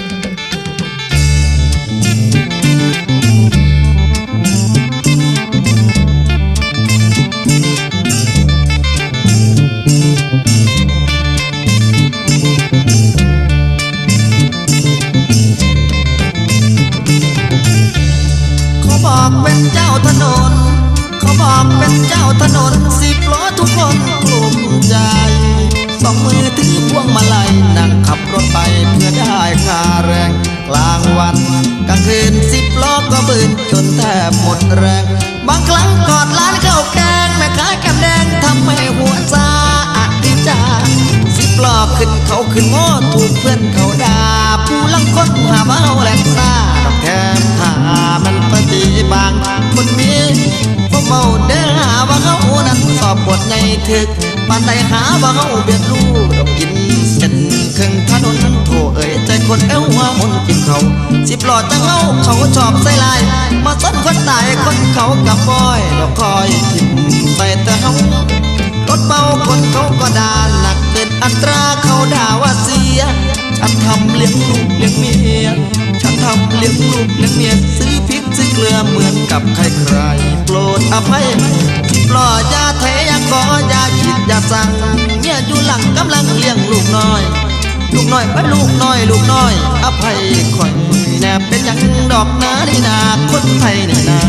เข อภัยคอยแนบเป็นยังดอกนานี่นาคนไทยนี่นา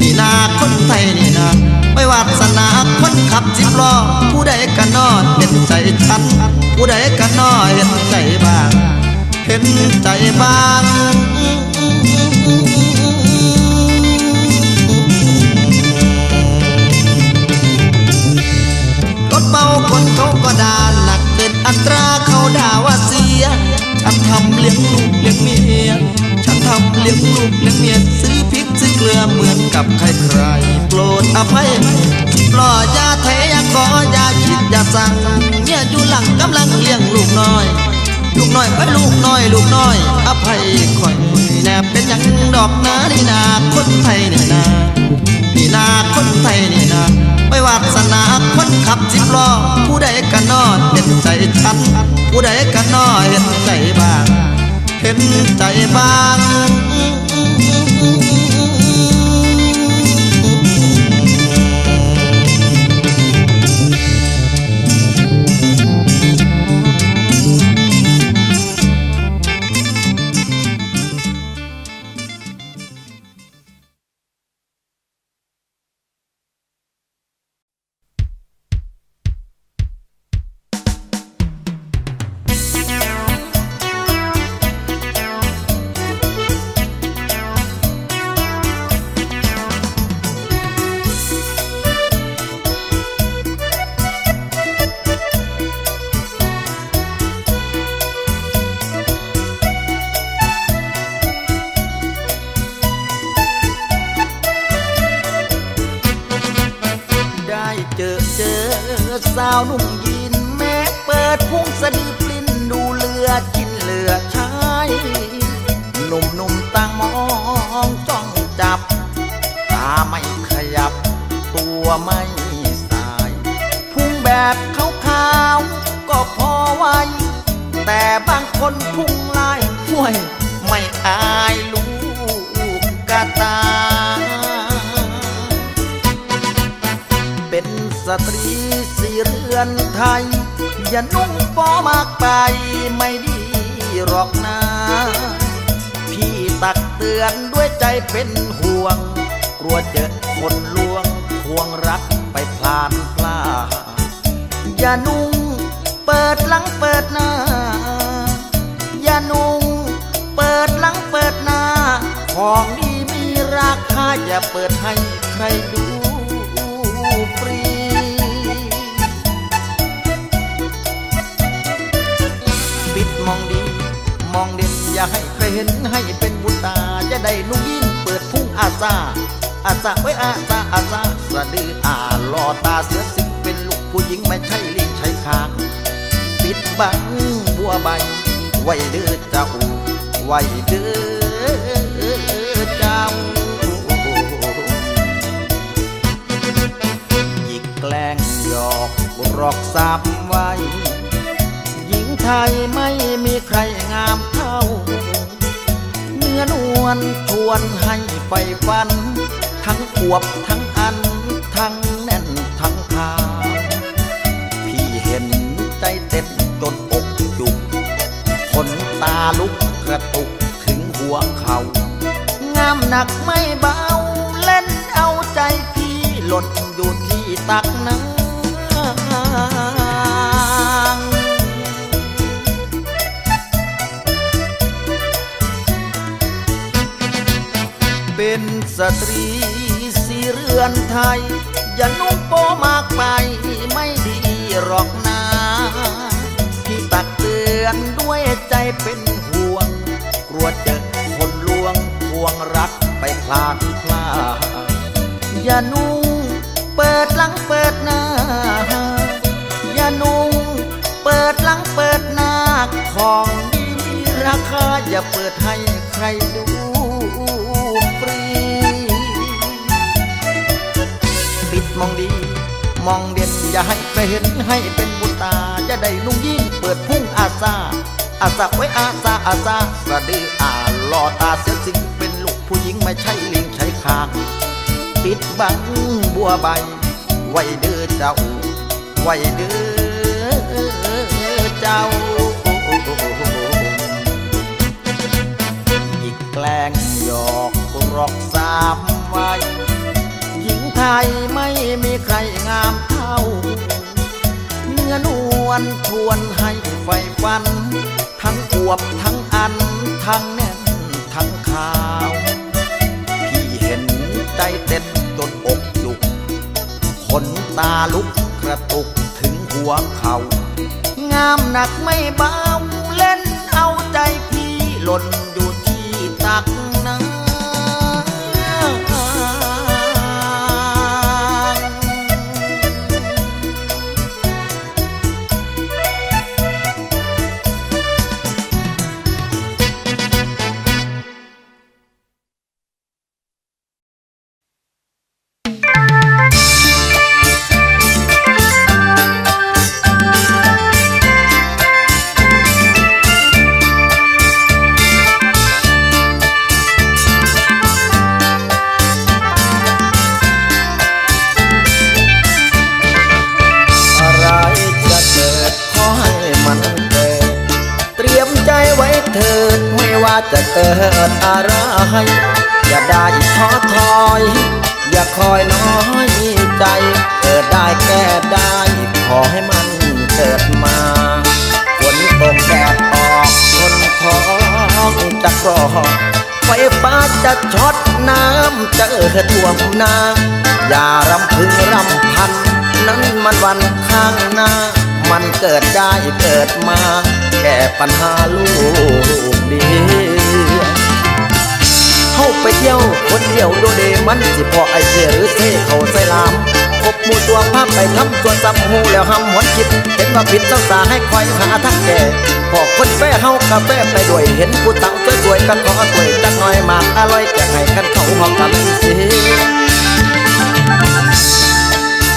นี่นาคนไทยนี่นาไม่วาสนาคนขับสิบล้อผู้ใดกันนอนเห็นใจฉัน ผู้ใดกันนอเห็นใจบ้าง เห็นใจบ้างรถเบาคนเขาก็ด่า ทำเลี้ยงลูกเลี้ยงเมีย ฉันทำเลี้ยงลูกเลี้ยงเมียซื้อพริกซื้อเกลือเหมือนกับใครใครๆโปรดอภัยปล่อยยาเทยาขอยาคิดยาสั่งเมียอยู่หลังกำลังเลี้ยงลูกน้อย ลูกน้อยไปลูกน้อย ลูกน้อย อภัยคอยแนบเป็นยังดอกนาในนาคนไทยในนา นี่นาคนไทยนี่นาไม่วาสนาคนขับสิบล้อผู้ใดกันนอเห็นใจฉัน ผู้ใดกันนอเห็นใจบ้าง เห็นใจบ้าง สาวนุ่มยินแม้เปิดพุงสะดือปลิ้นดูเลือกินเหลือดช้หนุ่มหนุ่มตั้งมองจ้องจับ ตาไม่ขยับ ตัวไม่สาย พุงแบบ ไทย อย่านุ่งปอมากไปไม่ดีหรอกนะพี่ตักเตือนด้วยใจเป็นห่วง กลัวเจอคนลวงควงรักไปพลานพลาอย่านุ่งเปิดหลังเปิดหน้า อย่านุ่งเปิดหลังเปิดหน้า ของดีมีราคาอย่าเปิดให้ใครดู เห็นให้เป็นบุญตาจะได้นุ่งยิ่งเปิดพุ่งอาซาอาซาไว้อาซาอาซาสะดืออาลอตาเสือสิงเป็นลูกผู้หญิงไม่ใช่ลิงใช้คางปิดบังบัวใบไว้เด้อเจ้าไว้เด้อเจ้าหยิกแกล้งหยอกรอกซ้ำไว้ หญิงไทยไม่มีใครงามเท่า นื้อนชวนให้ไฟฟัน ทั้งขวบทั้งอัน ทั้งแน่นทั้งขาพี่เห็นใจเต้นจนอกจุกขนตาลุกกระตุกถึงหัวเขางามหนักไม่เบา เล่นเอาใจพี่หล่นอยู่ที่ตักน้ำ รือนไทย อย่านุ่งโปมากไปไม่ดีหรอกนาพี่ตักเตือนด้วยใจเป็นห่วง กลัวเจอคนลวงพวงรักไปคลาดคลาอย่านุ่งเปิดหลังเปิดหน้า อย่านุ่งเปิดหลังเปิดหน้าของดีมีราคาอย่าเปิดให้ใครดู มองเด็ดอย่าให้ใครเห็นให้เป็นบุญตาจะได้นุ่งยิ่งเปิดพุ่งอาซาอาซาไว้อาซาอาซาสะดืออาหล่อตาเสียสิงเป็นลูกผู้หญิงไม่ใช่ลิงใช้คางปิดบังบัวใบ ไว้เด้อเจ้า ไว้เด้อเจ้าอีกแกล้งหยอกรอกสามไว้หญิงไทยไม่มีใคร งามเท่า เนื้อนวลชวนให้ไฟฟัน ทั้งอวบทั้งอัน ทั้งแน่นทั้งขาว พี่เห็นใจเต้นจนอกจุก ขนตาลุกกระตุกถึงหัวเขา งามหนักไม่เบาเล่นเอาใจพี่หล่น นคิด เห็นว่าผิดเจ้าสาให้คอยหาทางแก่พอคนแฟ้เฮากาแฟไปด้วย เห็นผู้เฒ่าสวยๆก็ขอสวยจักหน่อยมากอร่อยแก่ให้กันเขาห้องกันสิ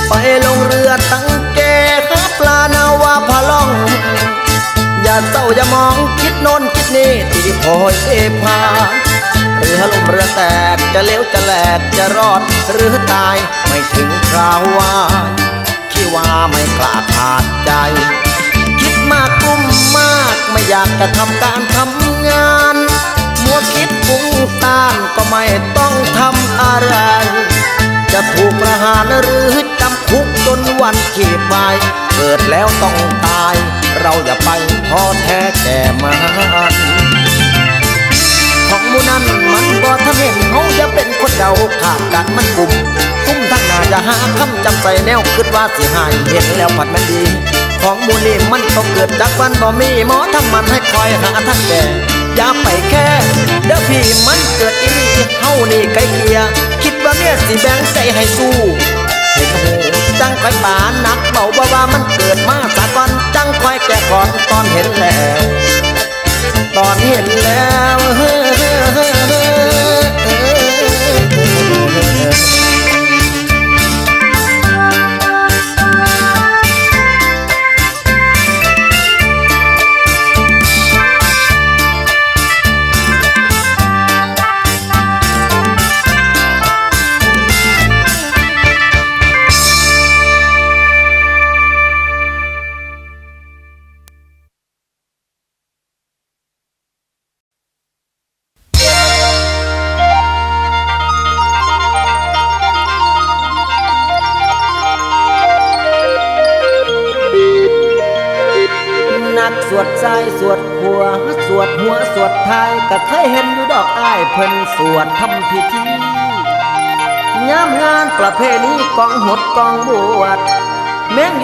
ไปลงเรือตั้งแกหาปลานาวาพะล่อง อย่าเศร้าอย่ามองคิดโน่นคิดนี่ที่พอยเอพาเรือลมเรือแตกจะเลี้ยวจะแหลกจะรอดหรือตายไม่ถึงคราวว่าคิ ดว่าไม่กล้าขาดใจ คิดมากกุ้มมากไม่อยากจะทำการทำงานมัวคิดฟุ้งซ่านก็ไม่ต้องทำอะไร จะถูกประหารหรือจำคุกจนวันขีดไปเกิดแล้วต้องตาย เราอย่าไปท้อแท้แก่มันของมูนั้นมันบ่ทำเห็นเขาจะเป็นคนเดาขาดกันมันกลุ่มกุ้ม น้าจะหาคำจำใส่แนวคิดว่าสิหายเห็นแล้วผัดมันดี ของมูนี่มันต้องเกิดจากวันบ่มีหมอทำมันให้คอยหาทางแก่อย่าไปแค่เด้อพี่มันเกิดอีนี่เฮานี่ไกลเกลียคิดว่าเมียสิแบ่งใจให้สู้เห็นหูจังคอยป่าหนักเบาบ่ว่ามันเกิดมาสากอนจังคอยแก่ก่อนตอนเห็นแล้ว ตอนเห็นแล้ว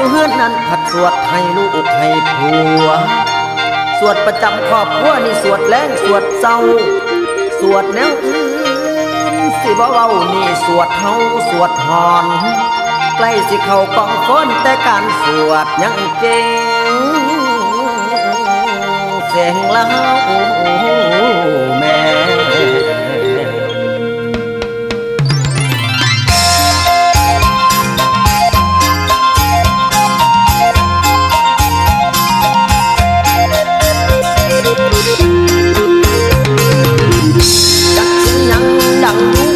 เฮือนนั้นผัดสวดให้ลูกให้ผัว สวดประจำครอบครัวนี่สวดแรงสวดเศร้า สวดแนวอื่นสิบ่เว้านี่สวดเฮาสวดหอนใกล้สิเข้ากองฟ้อนแต่การสวดยังเก่งเสียง เล่าแม่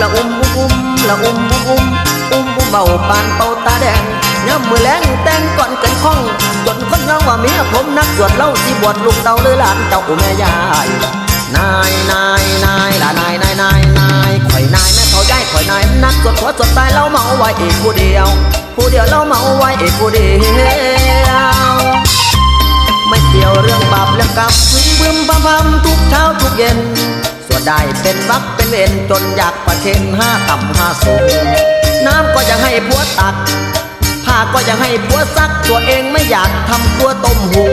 ละอุ้มอุ้มอุ้มอุ้มเบาปานเป่าตาแดงย้ำมือแรงแต่งก่อนกันคล้องจนคนเราว่าเมียผมนักสวดเล่าสิบวชลูกเต่าหรือหลานเจ้าแม่ยายนายนายนายละนายนายนายนายข่อยนายแม่เขาย้ายข่อยนายนักสวดหัวสดตายเราเมาไว้อีกผู้เดียว ผู้เดียวเราเมาไว้อีกผู้เดียว ไม่เกี่ยวเรื่องบาปเรื่องกรรมบึ้มบึ้มพัมพัมทุกเช้าทุกเย็นสวดได้เป็นวักเป็นเวรจนอยากประเคนห้าต่ำห้าสูงน้ำก็ยังให้ผัวตักผ้าก็ยังให้ผัวซักตัวเองไม่อยากทำตัวต้มหุง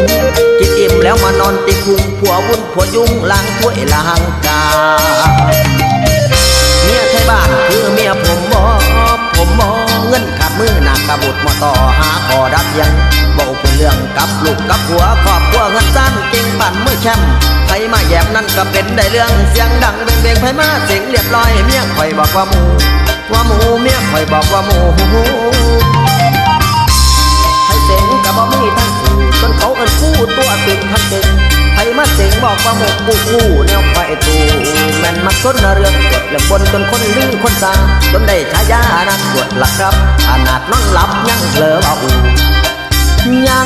กินอิ่มแล้วมานอนติคุงผัววุ่นผัวยุ่งล้างถ้วยล้างกาเมียไทยบ้านคือเมียผมบอผมบอเงินขาดมือหนักกระบุดมาต่อหาพอดับยัง เรื่องกับลูกกับผัวครอบครัวเงินสั้นเก่งปั่นมือแชมไผมาแยบนั่นก็เป็นได้เรื่องเสียงดังเบ่งเบ่งไผมาเสียงเรียบร้อยเมียคอยบอกว่าหมูว่าหมูเมียคอยบอกว่าหมูให้เสียงกับบ่มีทั้งคู่จนเขาเอิ้นคู่ตัวตึงทั้งตึงไผมาเสียงบอกว่าหมูกูคู่แนวไฟตูแม่นมาส้นเรื่องกดเรื่องบนจนคนลือคนซาจนได้ฉายานักกดหลักครับขนาดนอนหลับยังเผลอเบายังเอา เฮ้อย่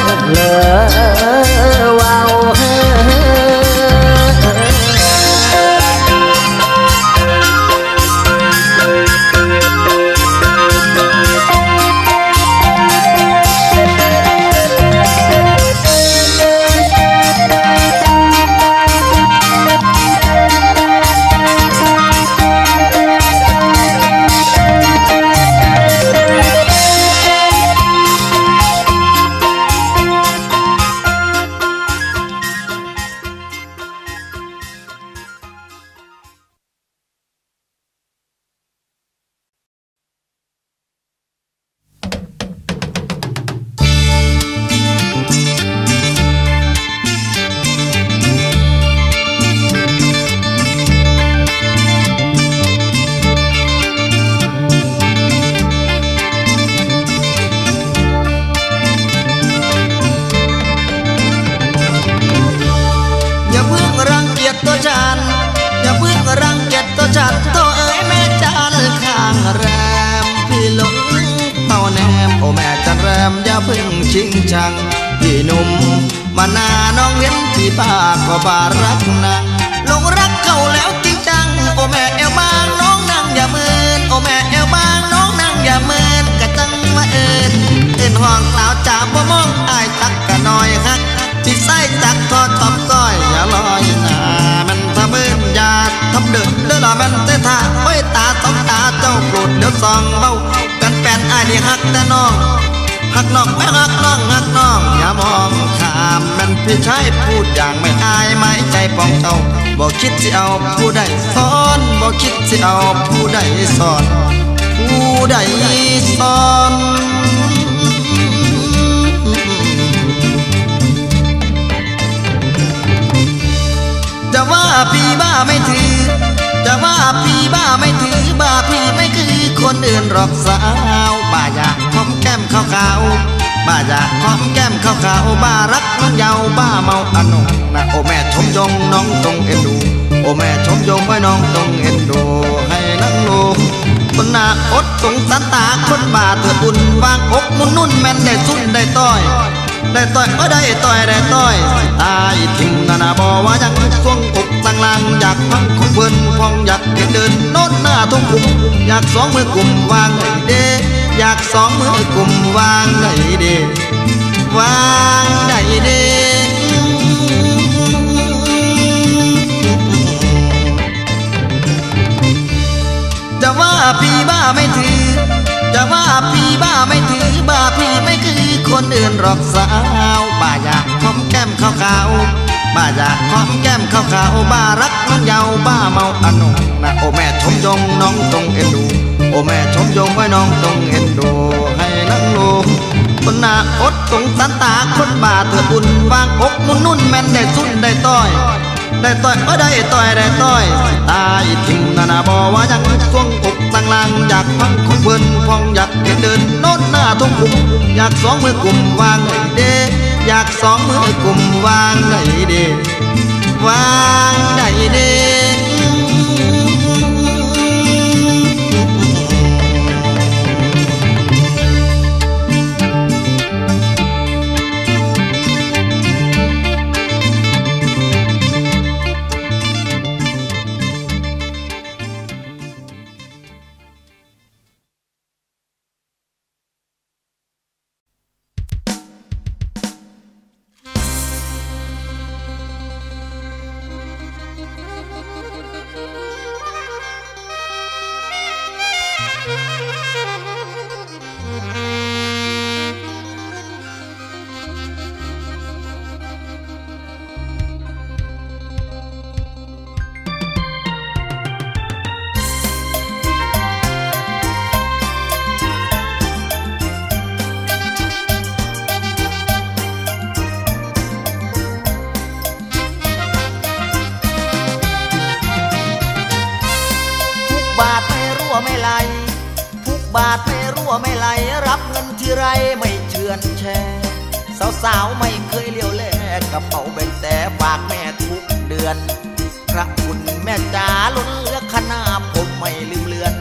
ชังพี่หนุ่มมานาน้องเห็นพี่ป้าก็บารักนางลงรักเขาแล้วจริงจังโอแม่เอวบางน้องนั่งอย่าเมินโอแม่เอวบางน้องนั่งอย่าเมินกะจังมาเอินเอินห้องสาวจ่าบ่มองอายตักกะน้อยฮักที่ใส่จักทอดตอบก้อยอย่าลอยนามันทำเบินยาทำเดือดเดือดละมันเตท่าไว้ตาสองตาเจ้าโปรดเดี๋ยวซองเบากันแปนอายนี่ฮักแต่น้องักน้องไม่ฮักน้องฮักน้องอย่ามองข้ามมันพี่ชายพูดอย่างไม่อายไม่ใจปองเจ้าบอกคิดสิเอาผู้ใดสอนบอกคิดสิเอาผู้ใดสอน ผู้ใดสอนจะว่าพี่บ้าไม่ถือจะว่าพี่บ้าไม่ถือบ้าพี่ไม่คือคนอื่นหรอกสาวบ้าอยา กหอมแก้มขาวบ้าอยากหอมแก้มขาวๆบ้ารักน้องเยาวบ้าเมาอันงนะโอแม่ชมยงน้องตรงเอ็นดูโอแม่ชมยงไว้น้องตรงเอ็นดูให้นั่งลงบนหน้าอดสงสารตาคนบาเถิดอุ่นวางอกมุนนุ่นแม่นได้สุดได้ต้อยได้ต่อยก็ได้ต่อยได้ต่อยตายทิ้งนานาบอว่ายังสวงอกตั้งลางอยากพังของเพิ่นพองอยากเห็นเดินโน้นหน้าทุ่งกุมอยากสองมือกลุ่มวางไหนเด้ อยากสองมือกุมวางได้เด้วางได้เด้จะว่าพี่บ้าไม่ถือ จะว่าพี่บ้าไม่ถือ บ้าพี่ไม่คือคนอื่นหรอกสาวบ้าอยากหอมแก้มขาวขาวบ้าอยากหอมแก้มขาวขาวบ้ารักน้องเยาวบ้าเมาอนุนะโอแม่ชมยงน้องตรงเอ็นดู โอแม่ชมยงไว้น้องตรงเอ็นดูให้นั่งลงบนหน้าอดตรงสันตาคนบาเธอบุญวางอกนุ่นนุ่นแม่นได้สุดได้ต้อย ได้ต่อยเออได้ต่อยได้ต่อยตายทิ้งนานาบอว่ายังสวงอกตั้งลางอยากพังของเพิ่นพองอยากเห็นเดินโน้นหน้าทุ่งกุมอยากสองมือกลุ่มวางไหนเดอยากสองมือกลุ่มวางไหนเดวางไหนเด สาวๆไม่เคยเลี้ยวแลกระเป๋าแบ่งแต่ฝากแม่ทุกเดือน พระคุณแม่จ๋าล้นเหลือขนาผมไม่ลืมเลือน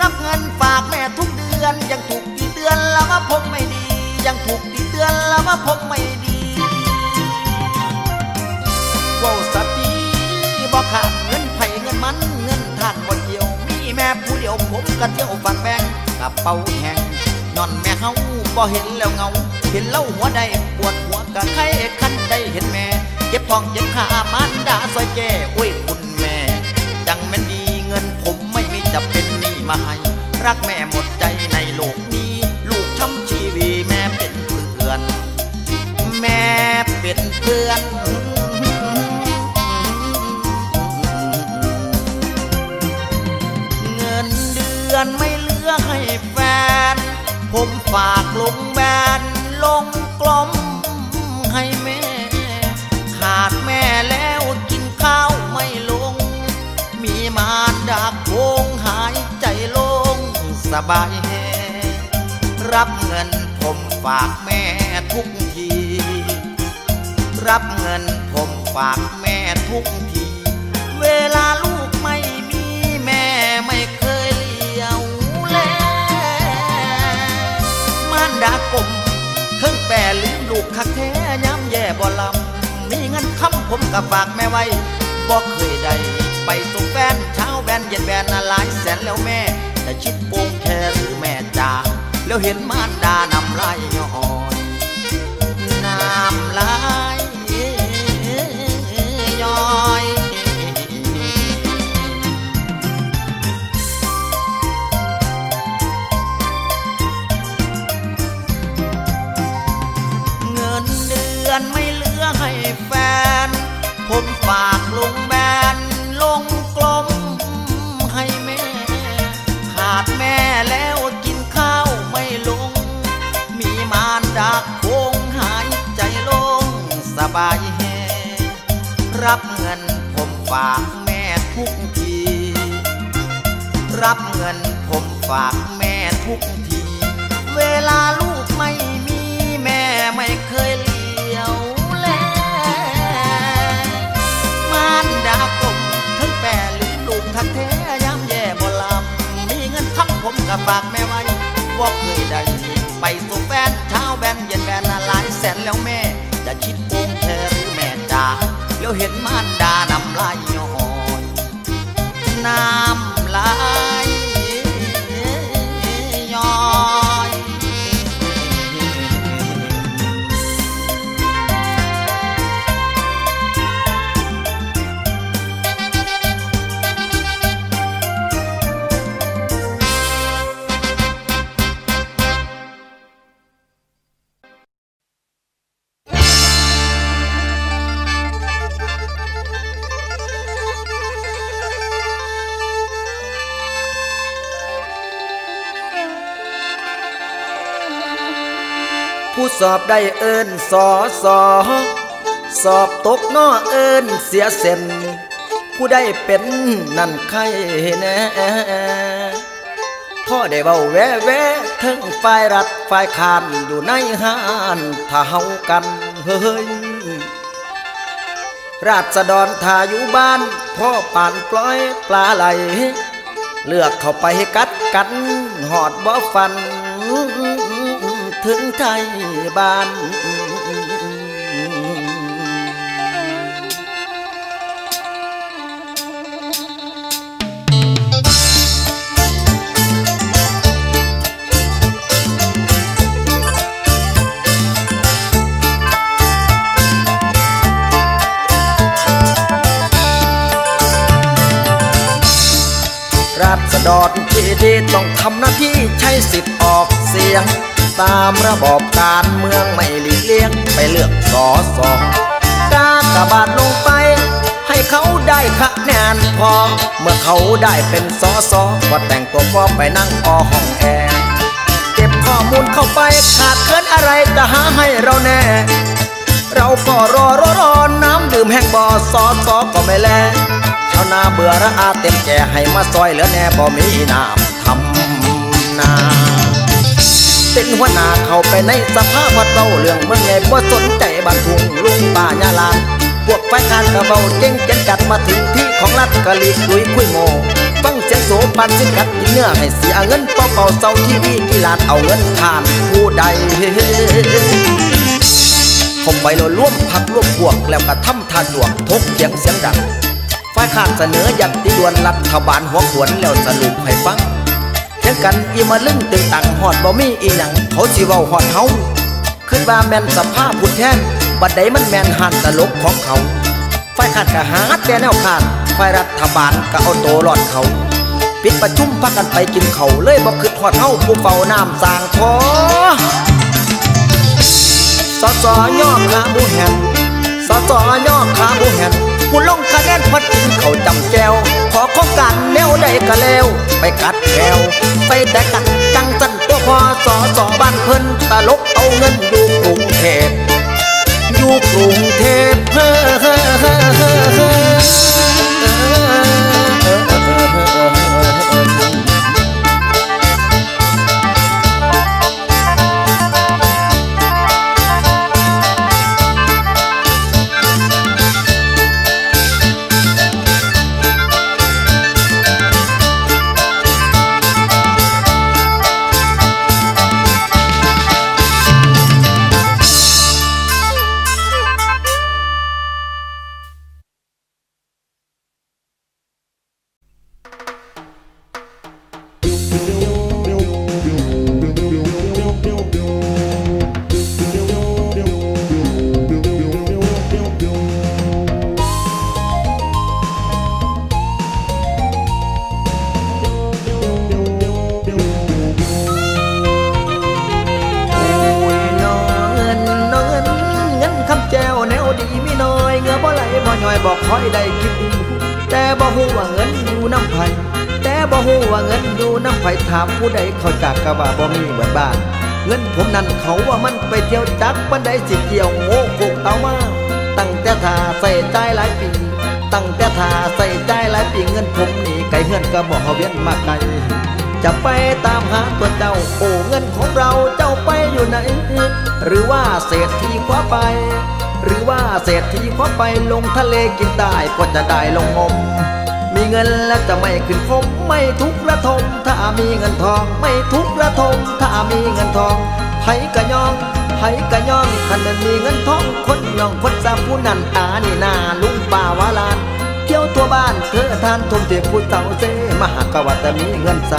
รับเงินฝากแม่ทุกเดือน ยังถูกตีเตือนแล้วว่าผมไม่ดี ยังถูกตีเตือนแล้วว่าผมไม่ดีว้าวสติบอกขาดเงินไผ่เงินมันเงินทานบ่เกี่ยว มีแม่ผู้เดียวผมก็เที่ยวฝักแบงกระเป๋าแห้งนอนแม่เฮาบ่เห็นแล้วเงา เห็นเล่าหัวใดปวดหัวกะไข้คันได้เห็นแม่เจ็บทองเจ็บขามันด่าซอยแก่โอ้ยคุณแม่ จังแม่นดีเงินผมไม่มีจะเป็นหนี้มาให้ รักแม่หมดใจในโลกนี้ ลูกช้ำชีวีแม่เป็นเพื่อน แม่เป็นเพื่อนเงินเดือนไม่เหลือให้แฟน ผมฝากลงแบน ลงกลมให้แม่ ขาดแม่แล้วกินข้าวไม่ลง มีมารดาโคงหายใจโลงสบายแฮรับเงินผมฝากแม่ทุกที รับเงินผมฝากแม่ทุกที เวลาลูก แปลืมลูกคักแท้ย้ำแย่บ่ลำมีเงินคำผมกับฝากแม่ไว้บอกเคยได้ไปส่งแฟนเช้าแบนเย็นแบนน่ะหลายแสนแล้วแม่ แต่ชิดโป่งแค่หรือแม่จ๋าแล้วเห็นมารดานำลายย้อยน้ำลายย้อย ฝากลุงแบนลงกลมให้แม่ ขาดแม่แล้วกินข้าวไม่ลง มีมารดาโคงหายใจลงสบายแฮรับเงินผมฝากแม่ทุกที รับเงินผมฝากแม่ทุกที เวลาลูกไม่ ก็ฝากแม่ไว้ว่าเคยได้ไปส่งแฟนเช้าแบนเย็นแบนหลายแสนแล้วแม่ จะชิดโกงเธอหรือแม่จ๋าแล้วเห็นมารดานำลายย้อยน้ำ สอบได้เอิญสอสอสอบตกนอเอิญเสียเส้นผู้ได้เป็นนั่นใครแน่พ่อได้เบาแวะแวะทั้งฝ่ายรัฐฝ่ายขานอยู่ในห้านถ้าเฮากันเฮ้ยราษฎรถ้าอยู่บ้าน พ่อป่านปล่อยปลาไหล เลือกเข้าไปกัดกันหอดบ่ฟัน ถึงไทยบ้านราษฎรที่ดีต้องทำหน้าที่ใช้สิทธิ์ออกเสียง ตามระบอบการเมืองไม่หลีกเลี่ยงไปเลือกสอสองกากบาดลงไป ให้เขาได้คะแนนพอ เมื่อเขาได้เป็นสอสอก็แต่งตัวพอไปนั่งอห้องแอร์เก็บข้อมูลเข้าไปขาดเคินอะไรจะหาให้เราแน่เราก็รอรอรอน้ำดื่มแห้งบ่อซอสอก็ไม่แลาวนาเบื่อระอาเต็มแก่ให้มาซอยเหลือแน่บ่มีน้ำทำนาเป็นหัวหน้าเข้าไปในสภาพัดเบาเรื่องเมืองไงบ่สนใจบ้านทุ่งลุงป่าญาลานพวกไฟคานกระเบาเก่งเก่งกัดมาถึงที่ของรัฐกะลีกลุยคุยโมฟังเสียงโสปันสิกัดกินเนื้อให้เสียเงินเป่าเป่าเศร้าทีวีกีฬาเอาเงินทานผู้ใดผมไปเราร่วมพักร่วมพวกแล้วก็ทำทานหลวงทกเสียงเสียงดัง ข้างเสนอยัตติดวนรัฐบาลหัวขวนแล้วสรุปให้ฟังเถียงกันอีมาลึงตึงตังหอดบ่มีอีหยังเขาสิเว้าหอดเฮาขึ้นว่าแม่นสภาพผู้แทนบัดใดมันแม่นหันตลกของเขาฝ่ายขางก็หาแต่แนวขาดฝ่ายรัฐบาลก็เอาโตรอดเขาปิดประชุมพักกันไปกินเขาเลยบ่คือทอดเฮาผู้เฝ้าน้ำสางทอสอสอย่อขาบูแหนสอสอย่อขาบูแหน ผู้ลงคะแนนพัดกินเขาจำแจวขอข้องการแนวใดก็แล้ว ไปกัดแก้วไปแต่กัดจังสันตัวพอสอสอบ้านเพิ่นตลกเอาเงินอยู่กรุงเทพอยู่กรุงเทพเฮ้อเฮ้อเฮ้อเฮ้อ ถ้ามีเงินทองไม่ทุกข์ระทมถ้ามีเงินทองไผกะยองไผกะยองคันมันมีเงินทองคนยองคนสาผู้นั้นอานี่นาลุงป่าวาลานเที่ยวตัวบ้านเธอทานทมเทียผู้เต่าเซมาหากว่าแต่มีเงินใส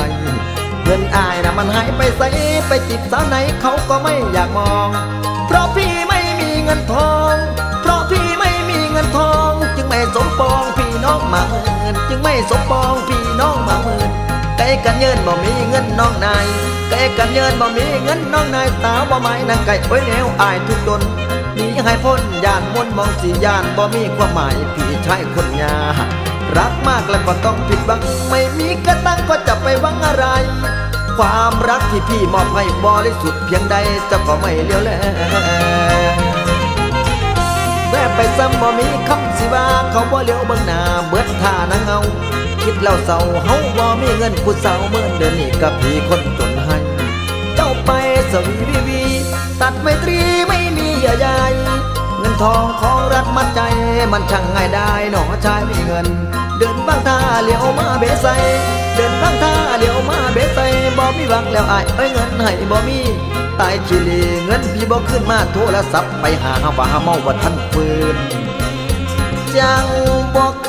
เงินอายนะมันหายไปใสไปจีบสาวไหนเขาก็ไม่อยากมอง เพราะพี่ไม่มีเงินทอง เพราะพี่ไม่มีเงินทอง จึงไม่สมปองพี่น้องมาเมินจึงไม่สมปองพี่น้องมาเมิน ไกลกันเยินบ่มีเงินน้องนายไกลกันเยินบ่มีเงินน้องนายสาบ่ไม้นางไก่โอ้ยแนวอายทุกตนหนีให้พ้นยานมนมองสียานบ่มีความหมายพี่ชายคนยารักมากแล้วก็ต้องผิดหวัง ไม่มีกระตังก็จะไปหวังอะไร ความรักที่พี่มอบให้บริสุทธิ์เพียงใดจ้าก็ไม่เลี้ยวแลแวะไปซ้ำบ่มีคำสิว่าเขาบ่เลี้ยวเบิ่งหน้าเบิดท่านังเฮา คิดแล้วเศร้าเฮาบ่มีเงินผู้สาวเมื่อเดือนนี้กับพี่คนจนให้เจ้าไปสวีวีวี ตัดไมตรีไม่มีเยื่อใยเงินทองของรัฐมัดใจ มันช่างง่ายได้หนอชายมีเงิน เดินบางท่าเลี้ยวมาเบสไซเดินบางท่าเลี้ยวมาเบสไซบ่มีหวังแล้วอายเอ้ยเงินให้บ่มีตายชิลีเงินพี่บ่ขึ้นมาโทรศัพท์ไปหาว่าเมาว่าท่านฟืนจังบ่คืน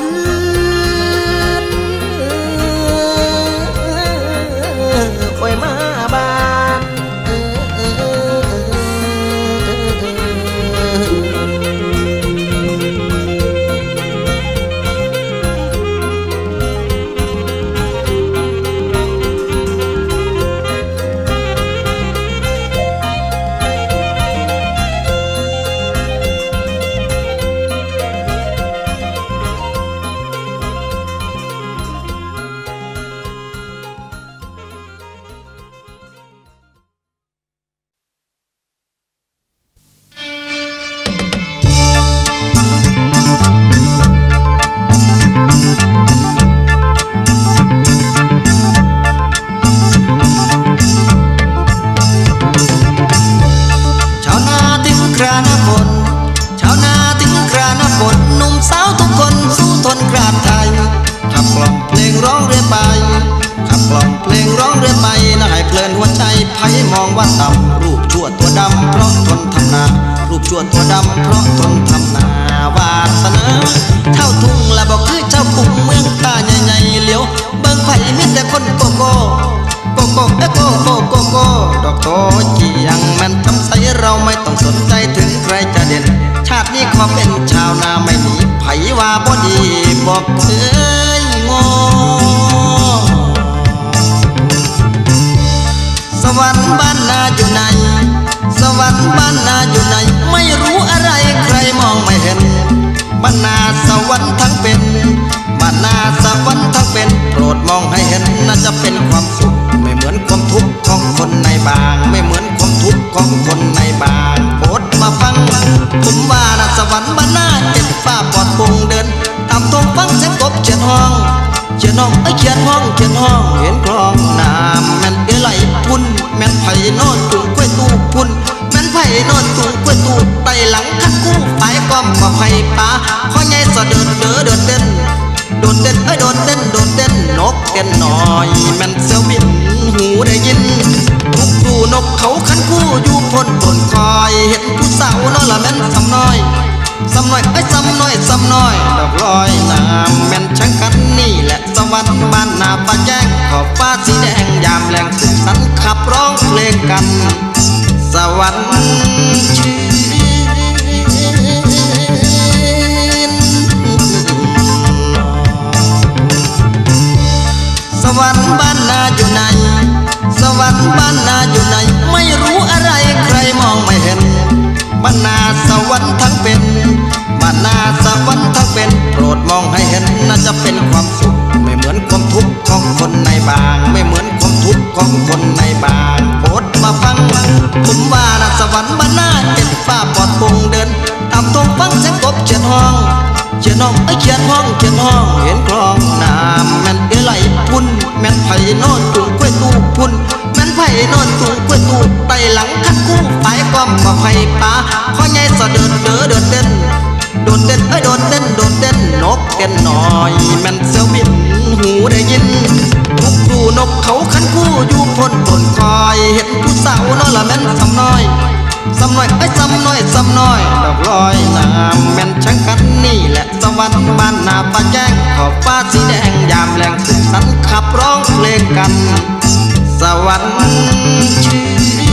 คู่อยู่พ้นบนคอยเห็นผู้สาวน้อยละแม่นสำน้อยสำน้อยไอ้สำน้อยสำน้อยดอกลอยน้ำแม่นช่างกันนี่แหละสวรรค์บ้านนาปะแจ้งขอบฟ้าสีแดงยามแรงสุขสันต์ขับร้องเพลงกัน สวรรค์ชีนสวรรค์บ้านนาอยู่ไหนสวรรค์บ้านนา บ้านนาสวรรค์ทั้งเป็นบ้านนาสวรรค์ทั้งเป็นโปรดมองให้เห็นน่าจะเป็นความสุข ไม่เหมือนความทุกข์ของคนในบาง ไม่เหมือนความทุกข์ของคนในบางโปรดมาฟังผมว่านะสวรรค์บ้านนาเจ็ดฟ้าปลอดปงเดินตามทงฟังเสียงกบเชียนห้องเขียนห้องไอเขียนห้องเขียนห้องเห็นคลองน้ำแม่นเอไหลพุ่นแม่นไผ่นอนจุงกล้วยตูพุ่น ไผ่นอนจุงกล้วยตู้ไตหลังคัดคู่ฝ่ายก้อมมาไผ่ป่าข้อใหญ่สะเดินเด้อเดินเด่นโดดเด่นเอ้ยโดดเด่นโดดเด่นนกเต้นหน่อยแม่นเสียวบินหูได้ยินทุกครูนกเขาคันคู่อยู่พ้นบนคอยเห็นผู้สาวน้อยละแม่นสำน้อยสำน้อยไอ้สำน้อยสำน้อยดอกลอยน้ำแม่นช่างกันนี่แหละสวรรค์บ้านนาปะแจ้งขอบฟ้าสีแดงยามแรงสุขสันขับร้องเพลงกัน สวรรค์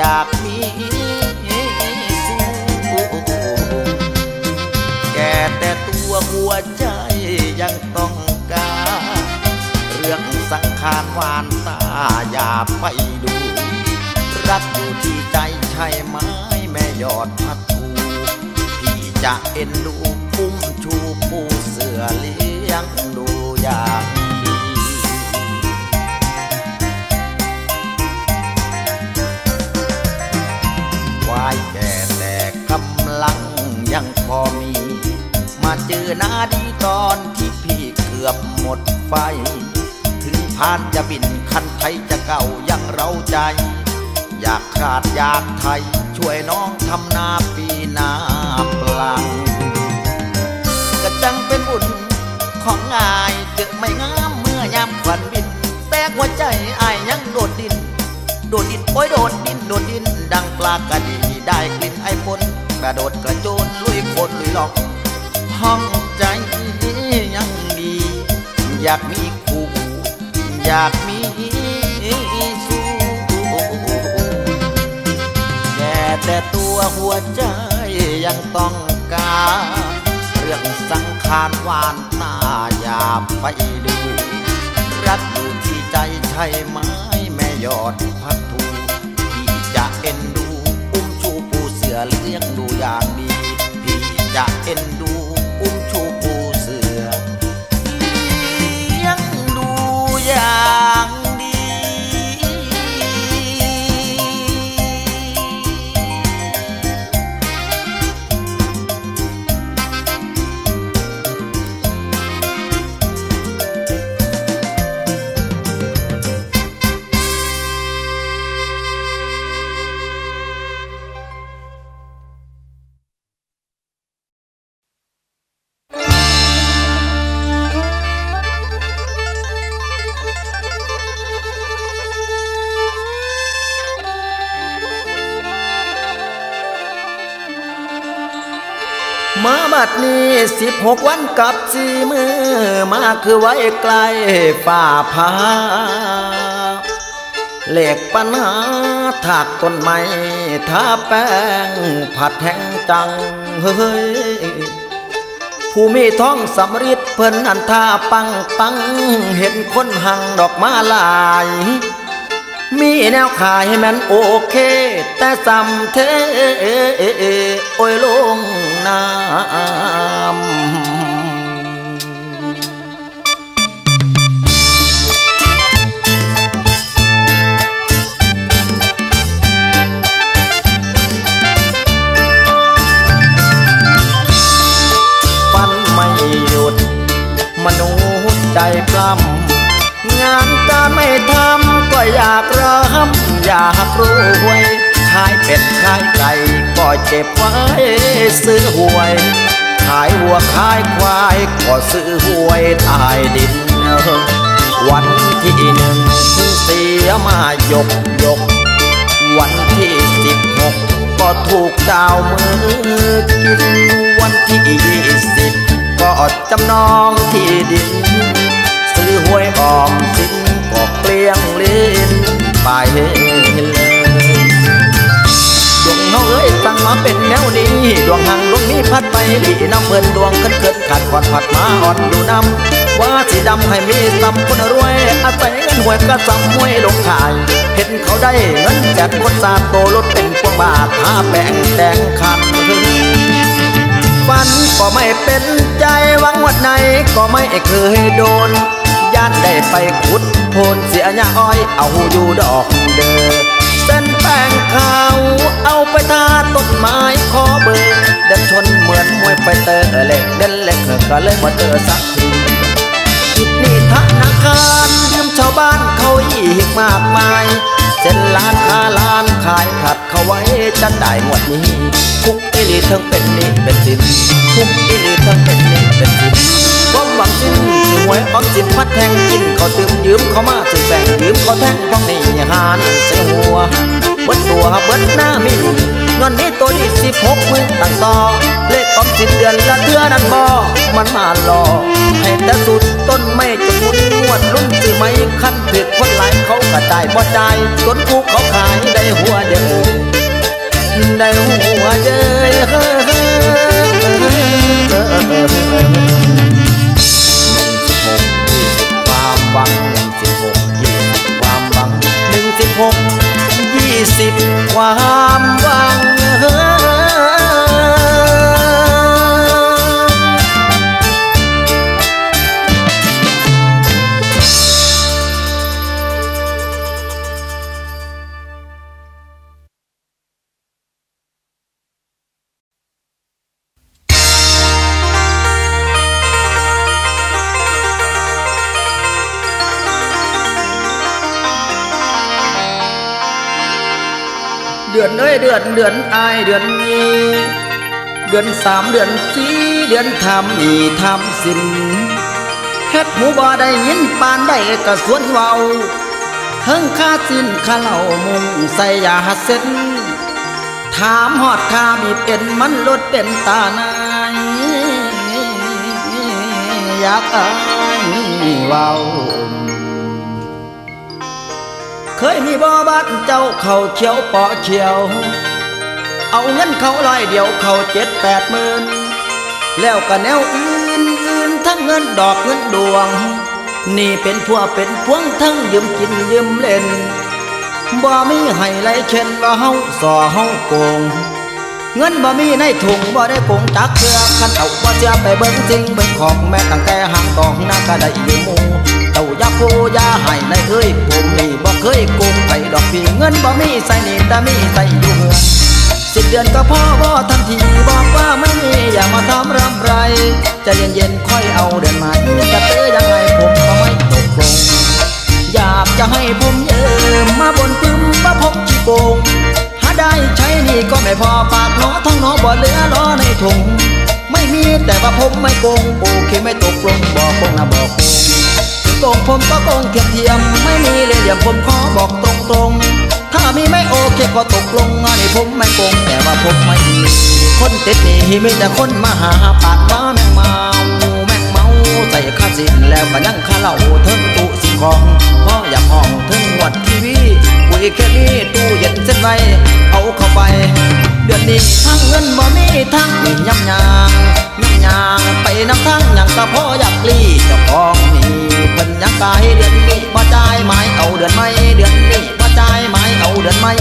อยากมีสู้แก่แต่ตัวหัวใจยังต้องการเรื่องสังขารหวานตาอย่าไปดู รักอยู่ที่ใจใช่ไหมแม่ยอดพัดทูพี่จะเอ็นดูปุ้มชูปูเสือเลี้ยงดูอย่าง มาเจอหน้าดีตอนที่พี่เกือบหมดไฟ ถึงพานจะบินคันไทยจะเก่ายังเราใจ อยากขาดอยากไทย ช่วยน้องทำนาปีนาปลังกระจังเป็นบุญของอายเจอไม่งามเมื่อยามควันบิน แต่หัวใจอายยังโดดดิน โดดดินโอ้ยโดดดินโดดดิน ดังปลากระดีได้กลิ่นไอฝนกระโดดกระโจนลุยโคนลุยหลอก ห้องใจยังดี อยากมีคู่ อยากมีสู้แก่แต่ตัวหัวใจยังต้องการเรื่องสังขารหวานตาอย่าไปดูรักอยู่ที่ใจใช่ไหมแม่ยอดพัดทูพี่จะเอ็นดู อุ้มชูปูเสือเลี้ยงดูอย่างดี พี่จะเอ็น สิบหกวันกับสี่มือมาคือไว้ไกลฝ่าพาเหล็กปัญหาถากต้นไม้ทาแป้งผัดแห้งจังเฮ้ยผู้มีท้องสำริดเพิ่นอันท่าปังปังเห็นคนหังดอกมาลายมีแนวขายให้มันโอเค แต่สำเทโอ้ยลงน้ำ มนุษย์ใจปล้ำงานการไม่ทำก็อยากร่ำอยากรวยขายเป็ดขายไก่ก็เจ็บไว้ซื้อหวย ขายวัวขายควายก็ซื้อหวยตายดิน วันที่หนึ่งเสียมายกยก วันที่สิบหกก็ถูกเจ้ามือกินวันที่ยี่สิบ ก็จำนองที่ดิน ซื้อหวยออมสินก็เกลี้ยงลิ้นไปเลยดวงเฮาเอ้ยตั้งมาเป็นแนวนี้ ดวงหังดวงนี้พัดไปดีน้ำเพิ่นดวงขึ้นเกิดขาดขอดผัดมาอ่อนดูน้ำว่าสีดำให้มีซ้ำคนรวย อาศัยเงินหวยก็ซ้ำมวยลงขาย เห็นเขาได้เงินจากคนซาโตรถเป็นพวงบาทหาแบ่งแดงคัน ฝันก็ไม่เป็นใจหวังวัดไหนก็ไม่เคยโดนย่านได้ไปขุดโพนเสียหญ้าอ้อยเอาอยู่ดอกเดอเส้นแป้งขาวเอาไปทาต้นไม้ขอเบอร์เดินชนเหมือนมวยไฟเตอร์เล็กเดินเล็กก็เลยมาเจอสักทีจิตนี่ธนาคารยืมชาวบ้านเขาอีกมากมาย เส้นล้านคาล้านขายขัดเขาไว้จะได้หมดนี้ทุกอิลีทั้งเป็นนี่เป็นสินทุกอิลีทั้งเป็นนี่เป็นสินความหวังสิ้นหวยออมสินพัดแทงกินเขาตืมยืมเขามาสิแบ่งยืมเขาแทงพ้องนี่หานเส่หัวเบิดตัวเบิดหน้ามี เงินนี้ตัวยี่สิบหกมือตั้งต่อ เลขออมสินเดือนละเดือนั้นบ่มันมาหลอกให้แต่สุดต้นไม่จะมุนงวดลุ่นสิไม่ขั้นผิดคนหลายเขากระได้บ่ได้จนคูเขาขายได้หัวเดียวได้หัวเดียว เดือนอายเดือนนี้ เดือนสามเดือนสี่เดือนทำอีทำสินเฮ็ดหมูบ่ได้ยินปานได้กระสวนเว้าเทิงค่าสิ้นค่าเหล่ามุงใส่ยาเส้นถามหอดคาบีบเอ็นมันลดเป็นตาไหนอยากอายเว้าเคยมีบ่บ้านเจ้าเขาเขียวปอเขียว เอาเงินเขาลอยเดียวเขาเจ็ดแปดหมื่นแล้วก็แนวอื่นอื่นทั้งเงินดอกเงินดวง นี่เป็นพวกเป็นพวงทั้งยืมกินยืมเล่นบ่มีให้ไหลเช่นว่าเฮาส่อเฮาโกง เงินบ่มีในถุงบ่ได้โกงจักเสือคันเอาบ่เสียไปเบิ่งจริงเบิ่งของแม่ตั้งแต่หางตองหน้าก็ได้ยู่หมู่เต้ายาโคยาให้ในเอ้ยผมนี่บ่เคยโกงไปดอกพี่เงินบ่มีใส่นี่แต่มีใส่อยู่เฮือ เดือนก็พ่อบ่ทันทีบอกว่าไม่มีอย่ามาทำรำไรใจะเย็นๆค่อยเอาเดือนใหม่จะเตอยังไงผมก็ไม่ตกลงอยากจะให้ผมเยิมมาบนปึ้มมาพกจีโกงหาได้ใช้นี่ก็ไม่พอปากหนอท้องหนอบ่เหลือล้อในถุงไม่มีแต่ว่าผมไม่โกงโอเคไม่ตกลงบอกโกงนะบอกโกงโกงผมก็โกงเทียมเทียมไม่มีเลยเหลี่ยมผมขอบอกตรงๆ ถ้ามีไม่โอเคก็ตกลงอันนี้ผมไม่โกงแต่ว่าผมไม่มีคนติดหนี่มีแต่คนมาหาปาดมาแม่งเมาแม่งเมาใส่ค่าสินแล้วก็ยังค่าเหล้าเทิงตุสิ่งของพ่ออยากห้องเทิงวัดทีวีคุยแค่นี้ตู้เย็นเส้นไว้เอาเข้าไป เดือนนี้ทั้งเงินบ่มีทั้งมียำยางยำยางไปน้ำทั้งอย่างก็พ่ออยากกลีเจ้าของนี่เพิ่นยังกายเดือนนี้บ่จ่ายไม้เอาเดือนไม่เดือนนี้ บ่จ่ายไม้เอาเดือนไม่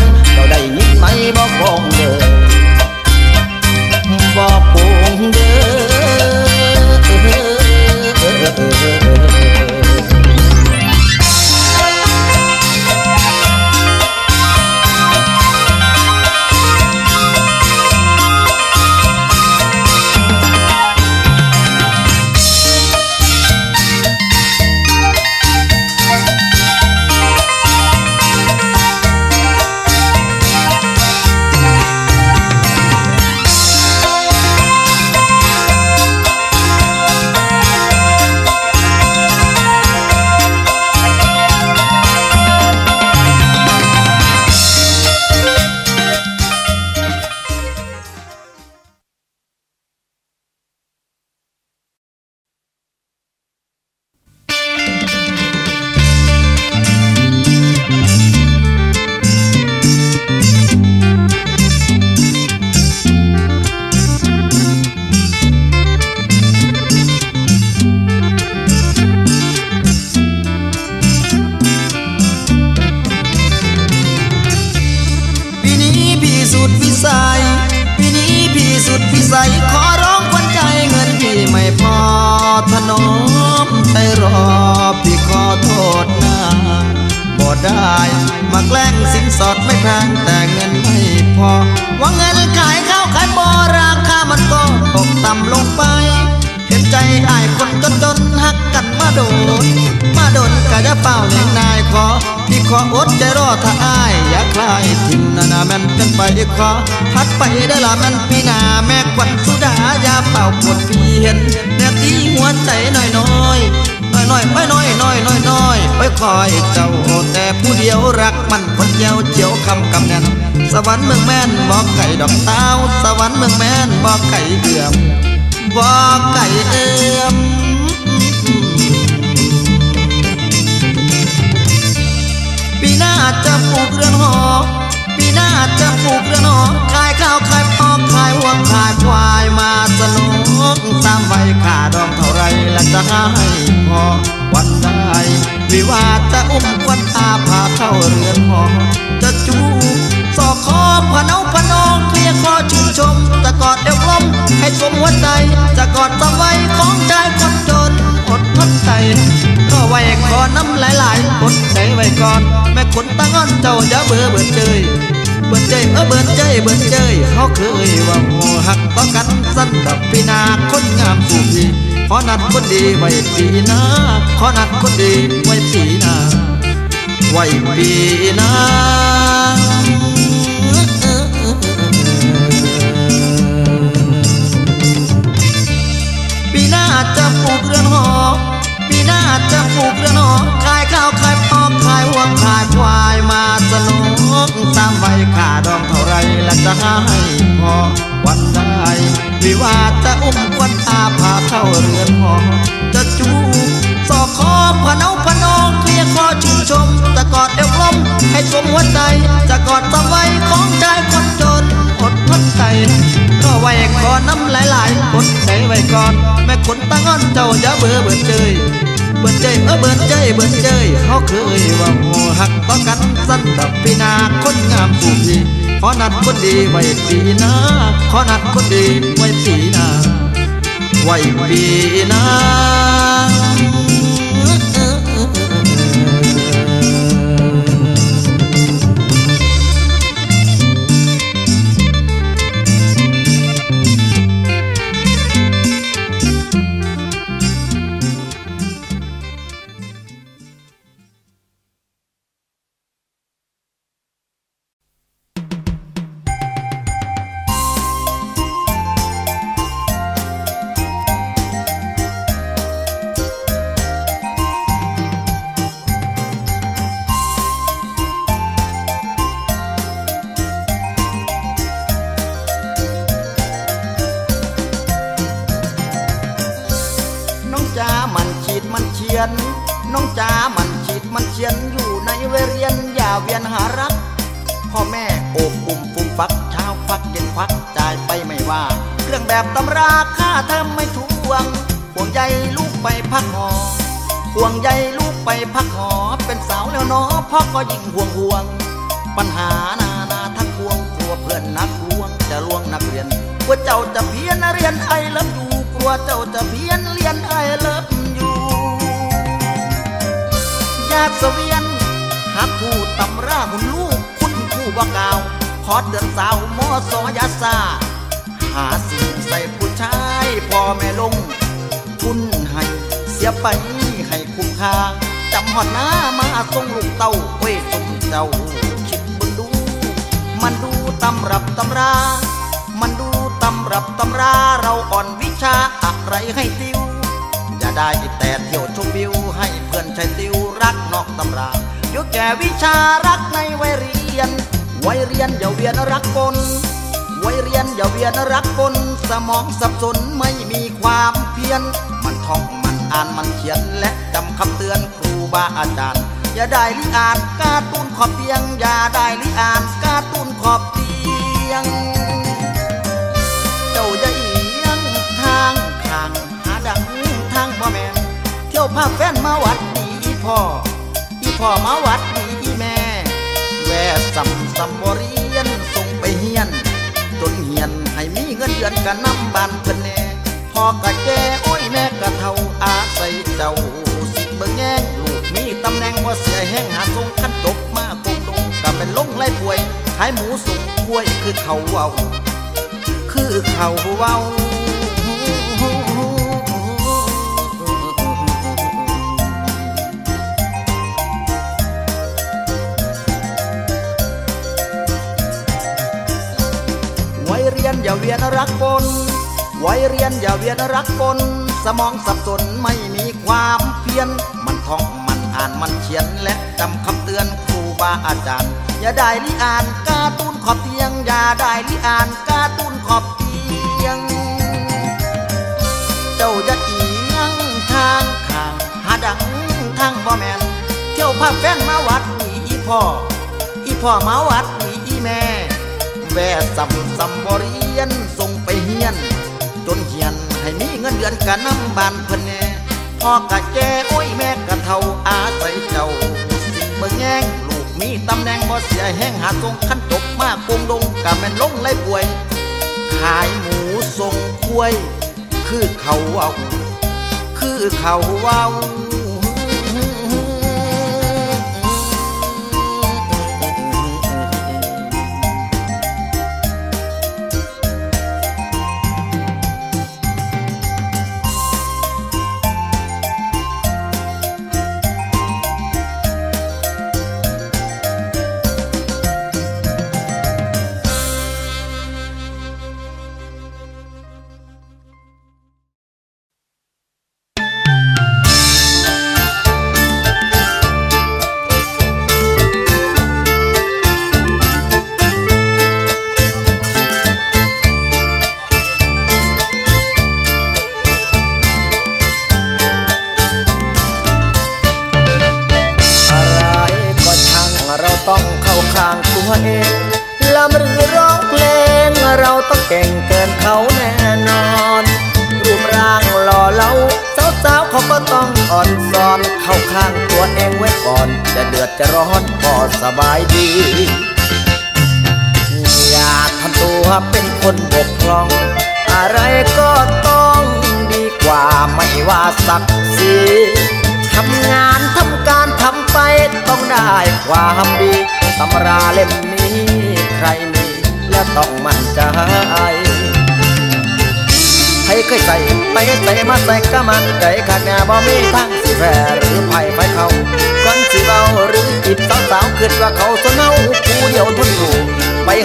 จะอุ้มควันอาพาเข้าเรือนหอจะจูบสอกคอพะเนาพะนองเคลียคอชื่นชมจะกอดเอวกลมให้สมหัวใจจะกอดสะไว้ของใจคนจนอดทนใจก็ไว้ขอน้ำหลายๆอดใจไว้ก่อนแม่คนตั้งอ้อนเจ้าอย่าเบื่อเบื่อเจยเบื่อเจยเออเบื่อเจยเบื่อเจยเขาเคยว่าโหหักต่อกันสั้นดับปีนาคนงามสุขี ขอนัดคนดีไว้ปีหน้า ขอนัดคนดีไว้ปีหน้า ไว้ปีหน้าปีหน้าจะปลูกเรือนหอ ปีหน้าจะปลูกเรือนหอ ขายข้าวขายปอกขายวัวขายควายมาสนุกตามใบขาดองเท่าไรและจะให้พอ วันใดวิวาจะอุ้มควันอาพาเข้าเรือนหอ จะจูบสอกคอพะเนาพะนองเคลียคอชื่นชม จะกอดเอวกลมให้สมหัวใจ จะกอดสะไว้ของใจคนจนอดทนใจก็ไว้ขอน้ำหลายๆอดใจไว้ก่อน แม่คนตั้งอ้อนเจ้าอย่าเบื่อเบื่อเจยเบื่อเจยเออเบื่อเจยเบื่อเจยเขาเคยว่าโหหักต่อกันสั้นดับปีนาคนงามสุขี ขอนัดคนดีไว้ปีหน้าขอนัดคนดีไว้ปีหน้าไว้ปีหน้า ไม่มีความเพียร มันท่องมันอ่านมันเขียนและจำคำเตือนครูบาอาจารย์ อย่าได้ลิอ่านการ์ตูนขอบเตียง อย่าได้ลิอ่านการ์ตูนขอบเตียง เจ้าอย่าเอียงทางข้างหาดังทางพ่อแม่ เที่ยวพาแฟนมาวัดดีอีพ่ออีพ่อมาวัดดีอีแม่ แวะสัมสัมบรียนส่งไปเฮียน จนเฮียนให้มีเงินเดือนกันนำบ้านเพิ่นแน่ พ่อกะแจโอ้ยแม่กะเท่าอาศัยเจ้าสิเบิ่งแย่งลูกมีตำแหน่งว่าเสียแห้งหาทรงขั้นจบมาคงดงกะเป็นลงไล่ป่วยขายหมูสุกกล้วยคือเขาเว้าคือเขาเว้าวัยเรียนอย่าเวียนรักปน วัยเรียนอย่าเวียนรักปนสมองสับสนไม่มีความเพียรมันท่องมันอ่านมันเขียนและจำคำเตือนครูบาอาจารย์ อย่าได้ลิอ่านกาตูนขอบเตียง อย่าได้ลิอ่านกาตูนขอบเตียง เจ้าจะอียงทางข้างหาดังทางบ่แมนเที่ยวพาแฟนมาวัดหนีอีพ่ออีพ่อมาวัดหนีอีแม่แว่สัมสัมบรียนส่ งินเดือนกะน้ำบานเพิ่นแน่พ่อกะแจโอ้ยแม่กะเท่าอาศัยเจ้าสิเบิ่งแย่งลูกมีตำแหน่งบ่เสียแห้งหาทรงขั้นจบมากกงดงกะแม่นลงไล่ป่วย ขายหมูทรงกล้วย คือเขาเว้าคือเขาเว้า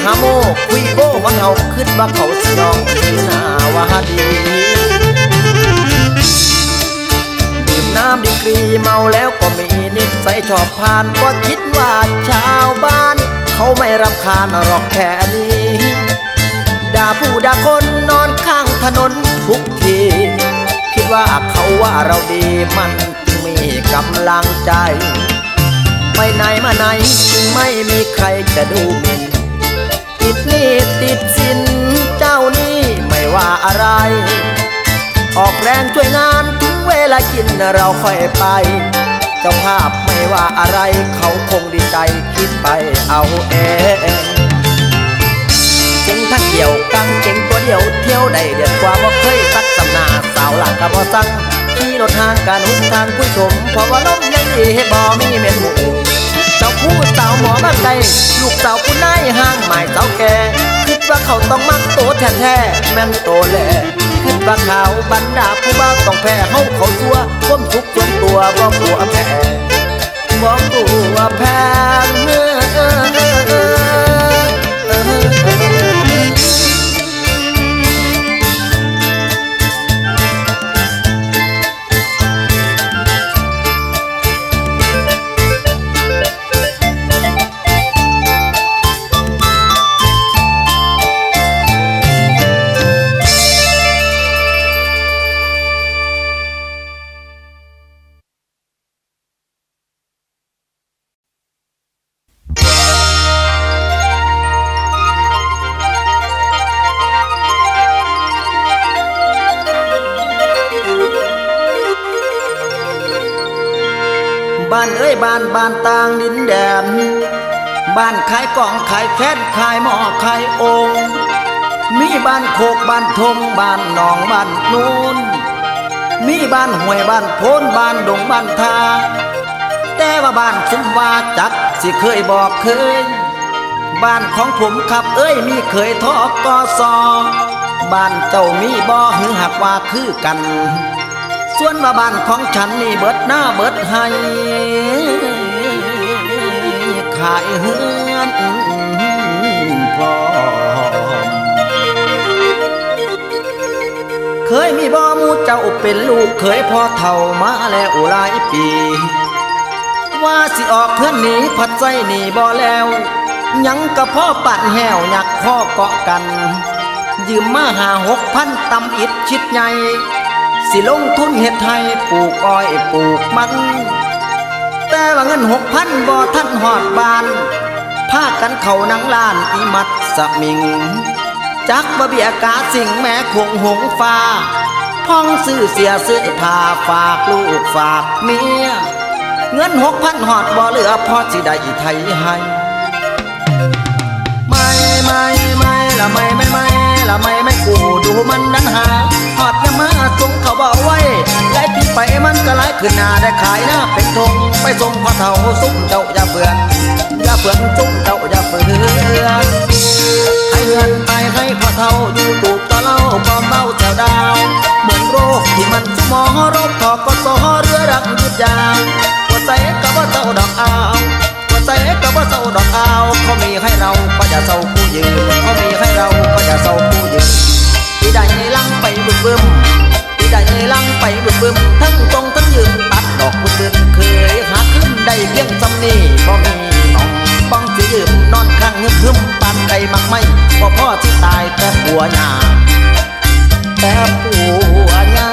หาโมคุยโบวันเฮาคิดว่าเขาสนองที่หน้าว่าดีดื่มน้ำดีกรีเมาแล้วก็มีนิสัยชอบพานก็คิดว่าชาวบ้าน เขาไม่รำคาญหรอกแค่นี้ด่าผู้ด่าคนนอนข้างถนนทุกที คิดว่าเขาว่าเราดีมันจึงมีกำลังใจไปไหนมาไหนจึงไม่มีใครจะดูหมิ่น นี่ติดสินเจ้านี่ไม่ว่าอะไร ออกแรงช่วยงานถึงเวลากินเราค่อยไป เจ้าภาพไม่ว่าอะไรเขาคงดีใจคิดไปเอาเองเจ๋งทั้งเดี่ยวกังเจ๋งตัวเดียวเที่ยวได้เดือนกว่าบ่เคยสักสำนาสาวหลังกับบ่สั่งขี่รถทางการหุ่นทางผู้ชมเพราะว่าลมยังดีให้บ่มีเม็นหมู ผู้สาวหมอมาไกลลูกสาวผู้นายห้างหมายสาวแก่คิดว่าเขาต้องมักโตแท้ๆแม่นโตแหล่คิดว่าเขาบรรดาผู้บ้าต้องแพ้เฮาเขาตัวความสุขส่วนตัวบ่กลัวแพ้บ่กลัวแพ้านเอ้ยบ้านบ้านต่างดินแดน บ้านขายกล่องขายแค้นขายหม้อขายองค์ มีบ้านโคกบ้านทมบ้านหนองบ้านนูนมีบ้านห้วยบ้านโพนบ้านดงบ้านทา แต่ว่าบ้านสุมวาจักสิเคยบอกเคย บ้านของผมขับเอ้ยมีเคยทอกกอซอบ้านเจ้ามีบ่หือหักว่าคือกัน ส่วนว่าบ้านของฉันนี่เบิดหน้าเบิดให้ขายเฮือนพร้อมเคยมีบ่หมูเจ้าเป็นลูกเคยพ่อเท่ามาแล้วหลายปี ว่าสิออกเพื่อนหนีพัดใจหนีบ่แล้วยังกะพ่อปั่นแหวอยากพ่อเกาะกัน ยืมมาหาหกพันตำอิดชิดใหญ่ สิลงทุนเฮ็ดไทยปลูกอ้อยปลูกมัน แต่ว่าเงินหกพันบ่ท่านหอดบานพากันเข้านังล้านอีมัดสมิง จักบ่เบียกาสิ่งแม่คงหงฟ้าพ้องซื้อเสียซื้อผ้าฝากลูกฝากเมีย เงินหกพันหอดบ่เหลือพอสิได้ไทยให้ไม่ไม่ไม่ละไม่ไม่ไม่ละไม่ไม่กูดูมันนั้นหาาส่งเขาบอกไว้ไล่พี่ไปมันก็ไล่ขึ้นหน้าได้ขายหน้าเป็นทงไปส่งพระเทาสุ้มเจ้าอย่าเบื่ออย่าเบื่อสุ้มเจ้าอย่าเบื่อให้เงินไปให้พระเทาอยู่ตูกตะเล่าความเมาแถวดาวเหมือนโรคที่มันสมอโรบพอก็สอเรือรักยุดยาวว่าใจกับว่าเจ้าดอกอ้าว่าใจกับว่าเจ้าดอกอ้าวเขามีให้เราก็อย่เศร้าผู้ยืนเขามีให้เราก็อย่เศร้าผู้ยืนที่ใดลังไปบึ้มบึ้ม ใจลังไปบึ้มบึมทั้งตรงทั้งยืนตัดดอกบุญเดือเคยหาขึ้นได้เพียงจำนี้บ่มีน้องป้องสิยืมนอนข้างเงือพึ่มปานไก่มักไม่พอพ่อที่ตายแต่ปัวหยาแต่ปัวหยา